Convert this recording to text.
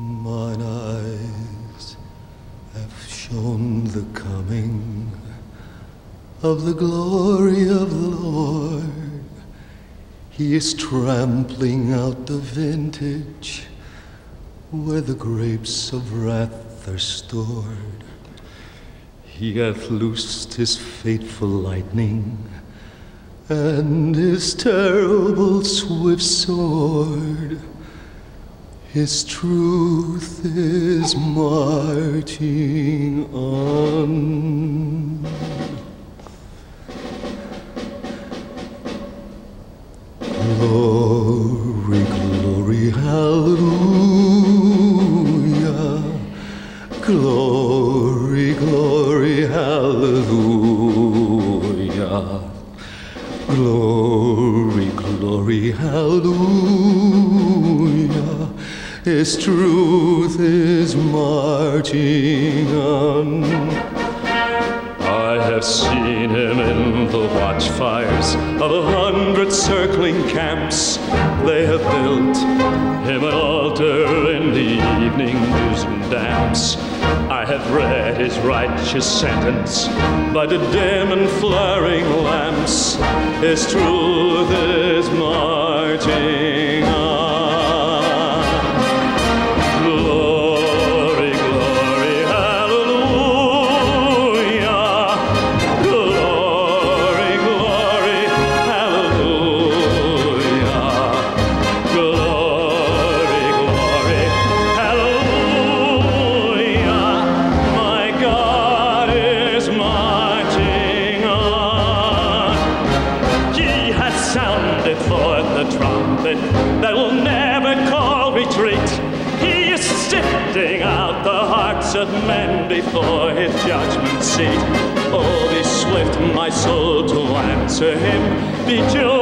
Mine eyes have shown the coming of the glory of the Lord. He is trampling out the vintage where the grapes of wrath are stored. He hath loosed his fateful lightning and his terrible swift sword. His truth is marching on. Glory, glory, hallelujah. Glory, glory, hallelujah. Glory, glory, hallelujah. His truth is marching on. I have seen him in the watchfires of a hundred circling camps. They have built him an altar in the evening dews and damps. I have read his righteous sentence by the dim and flaring lamps. His truth is marching that will never call retreat. He is sifting out the hearts of men before his judgment seat. Oh, be swift, my soul, to answer him. Be feet.